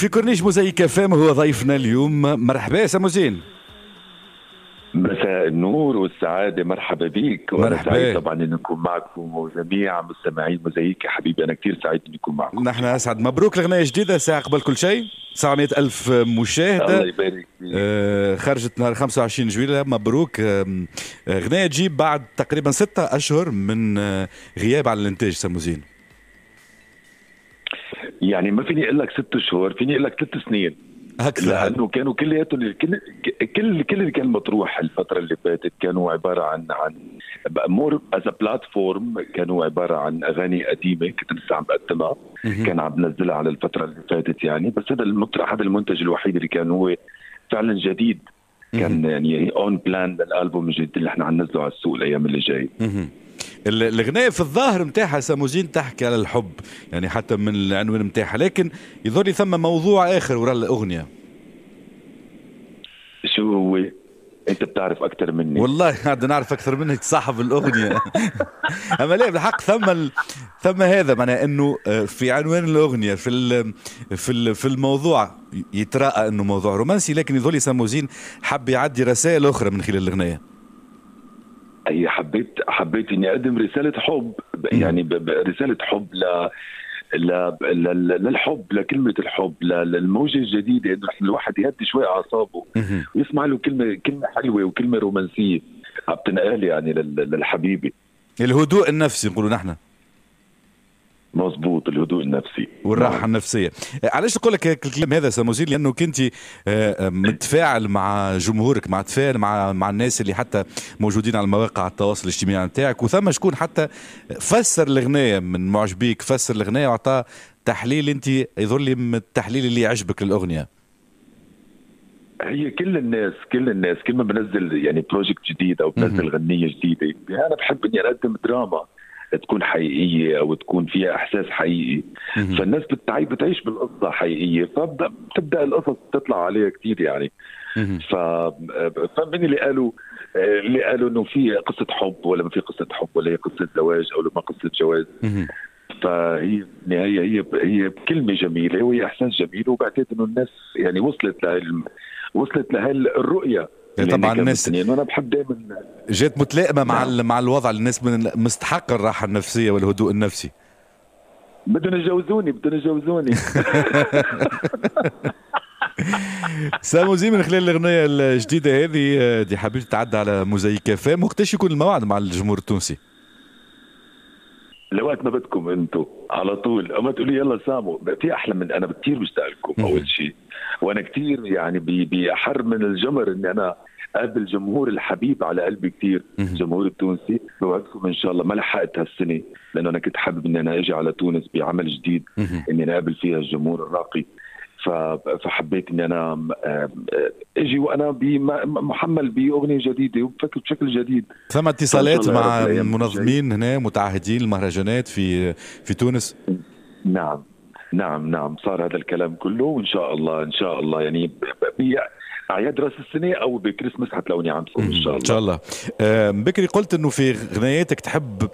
في كورنيش موزاييك FM هو ضيفنا اليوم. مرحبا سامو زين مساء النور والسعادة. مرحبا بك. مرحبا. سعيد طبعا أن نكون معكم وجميع مستمعين موزاييك. يا حبيبي أنا كثير سعيد أن أكون معكم. نحن أسعد. مبروك الاغنيه جديدة. ساعة قبل كل شيء. 900 ألف الله مشاهده يبارك فيك. آه، خرجت نهار 25 جويلة. مبروك. آه، غناية تجيب بعد تقريبا ستة أشهر من آه، غياب على الإنتاج سموزين يعني ما فيني أقول لك ست شهور فيني أقول لك ثلاث سنين. أكثر لأنه كانوا كلياتهم كل كل كل اللي كان مطروح الفترة اللي فاتت كانوا عبارة عن عن more as platform كانوا عبارة عن أغاني قديمة كنت لسه عم بقدمها. كان عم بنزلها على الفترة اللي فاتت يعني. بس هذا المطرح هذا المنتج الوحيد اللي كان هو فعلا جديد. كان يعني اون بلان للألبوم الجديد اللي إحنا حننزله على السوق الأيام اللي جاي. الغناية في الظاهر نتاعها ساموزين تحكي على الحب يعني حتى من العنوان نتاعها لكن يظهر لي ثم موضوع آخر وراء الأغنية. شو هو؟ أنت بتعرف أكثر مني. والله قاعد نعرف أكثر منك صاحب الأغنية. أما لا بالحق ثم ال... ثم هذا معناه إنه آه، في عنوان الأغنية في ال... في ال... في الموضوع يتراءى إنه موضوع رومانسي لكن يظهر لي ساموزين حب يعدي رسائل أخرى من خلال الأغنية. هي حبيت حبيت إني أقدم رسالة حب يعني رسالة حب ل للحب لكلمة الحب ل- للموجة الجديدة إنه الواحد يهدي شوي أعصابه. ويسمع له كلمة كلمة حلوة وكلمة رومانسية عم تنقال يعني لل- للحبيبة. الهدوء النفسي نقولوا نحن. مزبوط الهدوء النفسي. والراحة النفسية. علاش نقول لك هيك الكلام هذا ساموزين لأنه كنت متفاعل مع جمهورك مع تفاعل مع مع الناس اللي حتى موجودين على مواقع التواصل الاجتماعي نتاعك وثم شكون حتى فسر الاغنيه من معجبيك فسر الاغنيه وعطاه تحليل أنت يظهر لي من التحليل اللي يعجبك للاغنيه هي كل الناس كل الناس كل ما بنزل يعني بروجكت جديد أو بنزل غنية جديدة أنا بحب إني أقدم دراما تكون حقيقية أو تكون فيها إحساس حقيقي. فالناس بتعي بتعيش بالقصة حقيقية فبدا بتبدأ القصص تطلع عليها كثير يعني. ف فمن اللي قالوا اللي قالوا إنه في قصة حب ولا ما في قصة حب ولا هي قصة زواج أو ما قصة جواز. فهي النهايه هي هي كلمة جميلة وهي إحساس جميل وبعتقد إنه الناس يعني وصلت لهال وصلت لهالرؤية طبعاً الناس-. وأنا بحب دائما جات متلائمة مع نعم. مع الوضع الناس من مستحق الراحة النفسية والهدوء النفسي بدهم يجوزوني بدهم يجوزوني ساموزين من خلال الأغنية الجديدة هذه دي حبيت تعدى على موزايك فام وقتاش يكون الموعد مع الجمهور التونسي لوقت ما بدكم أنتم على طول أما تقولي يلا سامو في أحلى من أنا كثير مشتاق لكم. أول شيء وأنا كثير يعني باحر من الجمر إني أنا قابل جمهور الحبيب على قلبي كثير. الجمهور التونسي. بوعدكم إن شاء الله ما لحقت هالسنة لأنه أنا كنت حابب إني أنا أجي على تونس بعمل جديد. إني أنا اقابل فيها الجمهور الراقي. فحبيت إني أنا أجي وأنا محمل بأغنية جديدة وبفكر بشكل جديد. ثم اتصالات مع منظمين هنا متعهدين المهرجانات في في تونس. نعم نعم نعم صار هذا الكلام كله وإن شاء الله إن شاء الله يعني باعياد رأس السنة أو بكريسماس حتلاقوني عندكم إن شاء إن شاء الله. الله آه، بكري قلت إنه في غناياتك تحب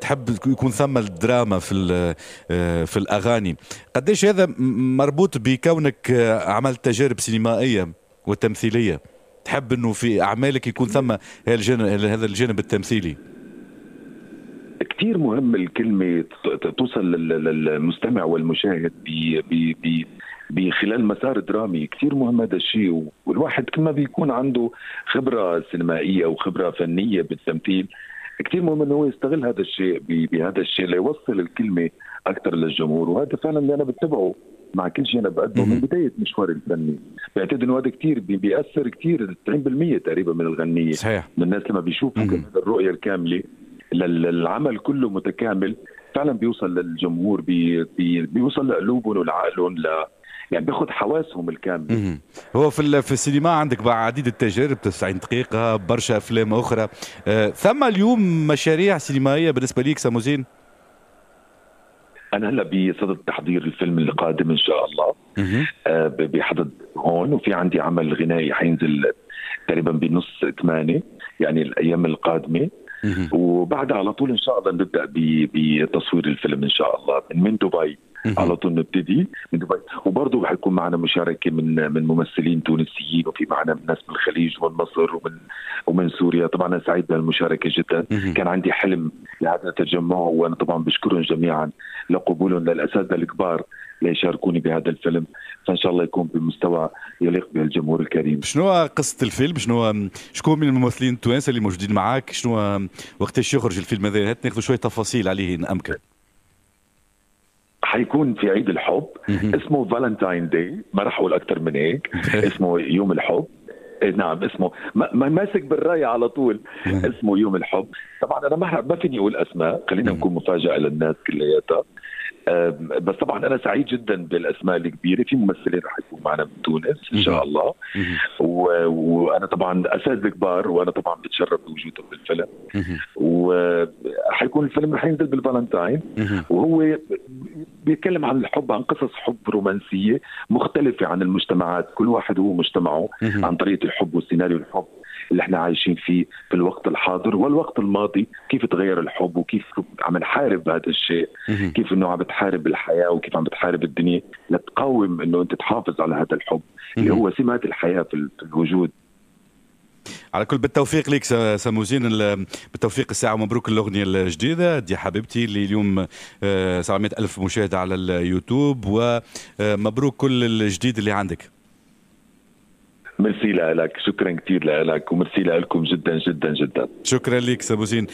تحب يكون ثم الدراما في آه، في الأغاني. قديش هذا مربوط بكونك آه، عملت تجارب سينمائية وتمثيلية؟ تحب إنه في أعمالك يكون ثم هذا الجانب التمثيلي؟ كثير مهم الكلمة توصل لل- للمستمع والمشاهد ب ب بخلال مسار درامي. كثير مهم هذا الشيء والواحد كل ما بيكون عنده خبرة سينمائية وخبره فنية بالتمثيل كثير مهم إنه هو يستغل هذا الشيء بهذا الشيء ليوصل الكلمة أكثر للجمهور. وهذا فعلا اللي أنا بتبعه مع كل شيء أنا بقدمه. من بداية مشواري الفني. بعتقد إنه هذا كثير بي- بيأثر كثير 90% تقريبا من الغنية. صحيح. من الناس لما بيشوفوا الرؤية الكاملة. للعمل كله متكامل فعلا بيوصل للجمهور بي بي بيوصل لقلوبهم ولعقلهم ل يعني بياخذ حواسهم الكاملة. هو في في السينما عندك عديد التجارب 90 دقيقة برشا أفلام أخرى آه، ثم اليوم مشاريع سينمائية بالنسبة ليك ساموزين أنا هلأ بصدد تحضير الفيلم القادم إن شاء الله مهم. آه، ب- بحدد هون وفي عندي عمل غنائي حينزل تقريبا بنص ثمانية يعني الأيام القادمة. وبعدها على طول إن شاء الله نبدأ بتصوير الفيلم إن شاء الله. من من دبي. على طول نبتدي. من دبي. حيكون معنا مشاركة من من ممثلين تونسيين وفي معنا ناس من الخليج ومن مصر ومن ومن سوريا. طبعا أنا سعيد بهالمشاركه جدا. كان عندي حلم لهذا التجمع وأنا طبعا بشكرهم جميعا لقبولهم للأساتذة الكبار ليشاركوني بهذا الفيلم. فإن شاء الله يكون بمستوى يليق بالجمهور الكريم. شنو قصة الفيلم؟ شنو شكون من الممثلين التوانسه اللي موجودين معاك؟ شنو وقتاش يخرج الفيلم؟ هذا هات ناخذ شوية تفاصيل عليه إن أمكن. حيكون في عيد الحب. اسمه Valentine's Day ما راح أقول أكثر من هيك. اسمه يوم الحب. إيه، نعم اسمه. ما ماسك بالراية على طول. اسمه يوم الحب. طبعا أنا ما فيني أقول أسماء. خلينا نكون مفاجأة للناس كلياتها. بس طبعا أنا سعيد جدا بالأسماء الكبيرة. في ممثلين رح يكون معنا من تونس إن شاء الله. و... وأنا طبعا اساتذه كبار وأنا طبعا بتشرف بوجودهم بالفيلم. وحيكون الفيلم رح ينزل بالفالنتاين. وهو بيتكلم عن الحب عن قصص حب رومانسية مختلفة عن المجتمعات. كل واحد هو مجتمعه عن طريقه الحب وسيناريو الحب اللي إحنا عايشين فيه في الوقت الحاضر والوقت الماضي. كيف تغير الحب وكيف عم نحارب هذا الشيء؟ كيف إنه عم بتحارب الحياة وكيف عم بتحارب الدنيا؟ لتقاوم إنه أنت تحافظ على هذا الحب اللي هو سمات الحياة في الوجود. على كل بالتوفيق لك سموزين بالتوفيق الساعة ومبروك الأغنية الجديدة. دي حبيبتي اللي اليوم 700 آه، ألف مشاهدة على اليوتيوب ومبروك كل الجديد اللي عندك. ميرسي لك شكرا كثير لك وميرسي لكم جدا جدا جدا. شكرا لك سابوزين